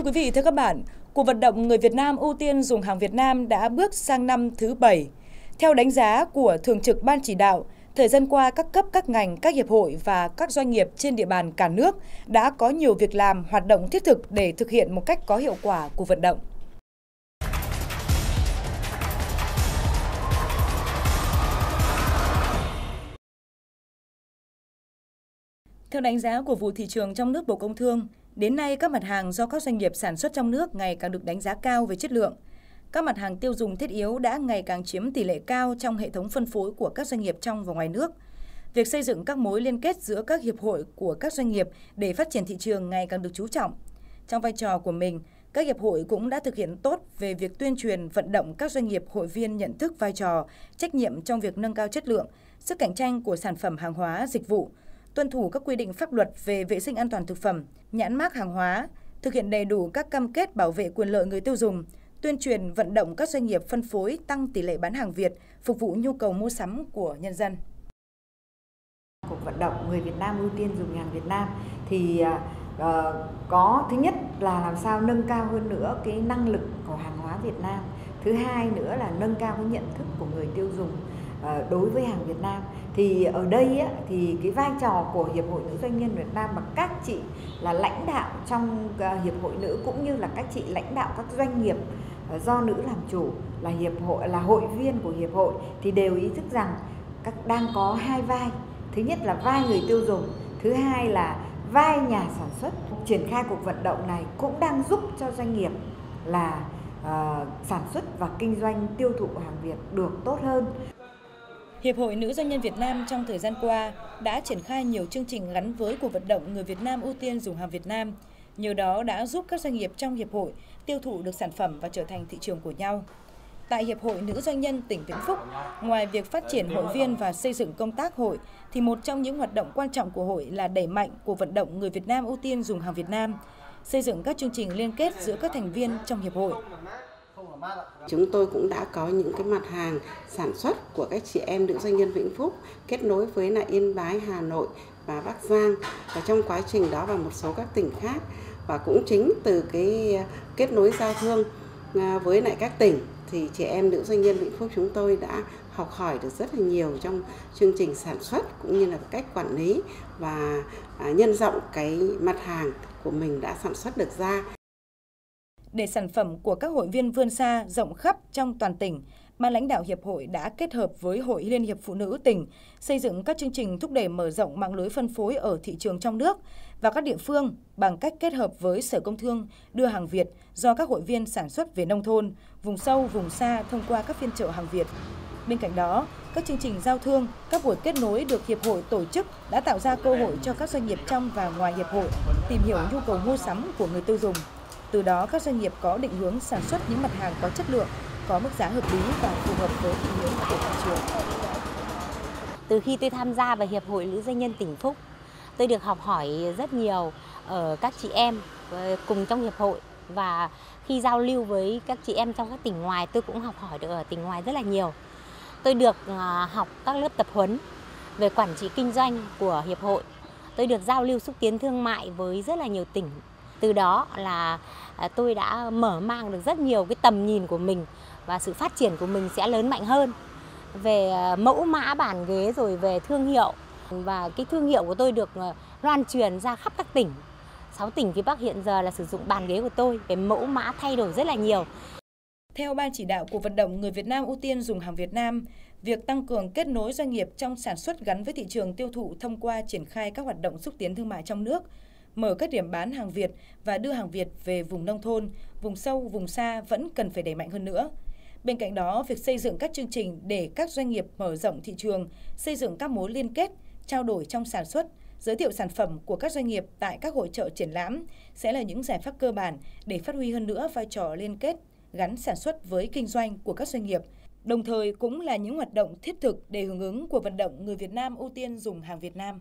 Thưa quý vị, thưa các bạn, cuộc vận động người Việt Nam ưu tiên dùng hàng Việt Nam đã bước sang năm thứ 7. Theo đánh giá của Thường trực Ban Chỉ đạo, thời gian qua các cấp các ngành, các hiệp hội và các doanh nghiệp trên địa bàn cả nước đã có nhiều việc làm, hoạt động thiết thực để thực hiện một cách có hiệu quả cuộc vận động. Theo đánh giá của vụ thị trường trong nước Bộ Công Thương, đến nay các mặt hàng do các doanh nghiệp sản xuất trong nước ngày càng được đánh giá cao về chất lượng. Các mặt hàng tiêu dùng thiết yếu đã ngày càng chiếm tỷ lệ cao trong hệ thống phân phối của các doanh nghiệp trong và ngoài nước. Việc xây dựng các mối liên kết giữa các hiệp hội của các doanh nghiệp để phát triển thị trường ngày càng được chú trọng. Trong vai trò của mình, các hiệp hội cũng đã thực hiện tốt về việc tuyên truyền vận động các doanh nghiệp hội viên nhận thức vai trò, trách nhiệm trong việc nâng cao chất lượng, sức cạnh tranh của sản phẩm hàng hóa, dịch vụ, tuân thủ các quy định pháp luật về vệ sinh an toàn thực phẩm, nhãn mác hàng hóa, thực hiện đầy đủ các cam kết bảo vệ quyền lợi người tiêu dùng, tuyên truyền vận động các doanh nghiệp phân phối tăng tỷ lệ bán hàng Việt, phục vụ nhu cầu mua sắm của nhân dân. Cuộc vận động người Việt Nam ưu tiên dùng hàng Việt Nam thì uh, có thứ nhất là làm sao nâng cao hơn nữa cái năng lực của hàng hóa Việt Nam. Thứ hai nữa là nâng cao cái nhận thức của người tiêu dùng Ờ, đối với hàng Việt Nam. Thì ở đây á, thì cái vai trò của hiệp hội nữ doanh nhân Việt Nam và các chị là lãnh đạo trong ờ, hiệp hội nữ cũng như là các chị lãnh đạo các doanh nghiệp ờ, do nữ làm chủ là hiệp hội là hội viên của hiệp hội thì đều ý thức rằng các đang có hai vai. Thứ nhất là vai người tiêu dùng thứ hai là vai nhà sản xuất. Triển khai cuộc vận động này cũng đang giúp cho doanh nghiệp là uh, sản xuất và kinh doanh tiêu thụ hàng Việt được tốt hơn. Hiệp hội Nữ Doanh nhân Việt Nam trong thời gian qua đã triển khai nhiều chương trình gắn với cuộc vận động người Việt Nam ưu tiên dùng hàng Việt Nam. Nhờ đó đã giúp các doanh nghiệp trong hiệp hội tiêu thụ được sản phẩm và trở thành thị trường của nhau. Tại Hiệp hội Nữ Doanh nhân tỉnh Vĩnh Phúc, ngoài việc phát triển hội viên và xây dựng công tác hội, thì một trong những hoạt động quan trọng của hội là đẩy mạnh cuộc vận động người Việt Nam ưu tiên dùng hàng Việt Nam, xây dựng các chương trình liên kết giữa các thành viên trong hiệp hội. Chúng tôi cũng đã có những cái mặt hàng sản xuất của các chị em nữ doanh nhân Vĩnh Phúc kết nối với là Yên Bái, Hà Nội và Bắc Giang và trong quá trình đó và một số các tỉnh khác. Và cũng chính từ cái kết nối giao thương à, với lại các tỉnh thì chị em nữ doanh nhân Vĩnh Phúc chúng tôi đã học hỏi được rất là nhiều trong chương trình sản xuất cũng như là cách quản lý và à, nhân rộng cái mặt hàng của mình đã sản xuất được ra để sản phẩm của các hội viên vươn xa rộng khắp trong toàn tỉnh, ban lãnh đạo hiệp hội đã kết hợp với Hội Liên hiệp Phụ nữ tỉnh xây dựng các chương trình thúc đẩy mở rộng mạng lưới phân phối ở thị trường trong nước và các địa phương bằng cách kết hợp với Sở Công Thương đưa hàng Việt do các hội viên sản xuất về nông thôn, vùng sâu, vùng xa thông qua các phiên chợ hàng Việt. Bên cạnh đó, các chương trình giao thương, các buổi kết nối được hiệp hội tổ chức đã tạo ra cơ hội cho các doanh nghiệp trong và ngoài hiệp hội tìm hiểu nhu cầu mua sắm của người tiêu dùng từ đó, các doanh nghiệp có định hướng sản xuất những mặt hàng có chất lượng, có mức giá hợp lý và phù hợp với thị hiếu của thị trường. Từ khi tôi tham gia vào Hiệp hội Nữ Doanh nhân tỉnh Phúc, tôi được học hỏi rất nhiều ở các chị em ờ, cùng trong hiệp hội và khi giao lưu với các chị em trong các tỉnh ngoài tôi cũng học hỏi được ở tỉnh ngoài rất là nhiều. Tôi được ờ, học các lớp tập huấn về quản trị kinh doanh của hiệp hội. Tôi được giao lưu xúc tiến thương mại với rất là nhiều tỉnh từ đó là à, tôi đã mở mang được rất nhiều cái tầm nhìn của mình và sự phát triển của mình sẽ lớn mạnh hơn. Về à, mẫu mã bàn ghế rồi về thương hiệu và cái thương hiệu của tôi được à, loan truyền ra khắp các tỉnh. 6 tỉnh phía Bắc hiện giờ là sử dụng bàn ghế của tôi cái mẫu mã thay đổi rất là nhiều. Theo Ban chỉ đạo của vận động người Việt Nam ưu tiên dùng hàng Việt Nam, việc tăng cường kết nối doanh nghiệp trong sản xuất gắn với thị trường tiêu thụ thông qua triển khai các hoạt động xúc tiến thương mại trong nước, mở các điểm bán hàng Việt và đưa hàng Việt về vùng nông thôn, vùng sâu, vùng xa vẫn cần phải đẩy mạnh hơn nữa. Bên cạnh đó, việc xây dựng các chương trình để các doanh nghiệp mở rộng thị trường, xây dựng các mối liên kết, trao đổi trong sản xuất, giới thiệu sản phẩm của các doanh nghiệp tại các hội trợ triển lãm sẽ là những giải pháp cơ bản để phát huy hơn nữa vai trò liên kết gắn sản xuất với kinh doanh của các doanh nghiệp, đồng thời cũng là những hoạt động thiết thực để hưởng ứng của vận động người Việt Nam ưu tiên dùng hàng Việt Nam.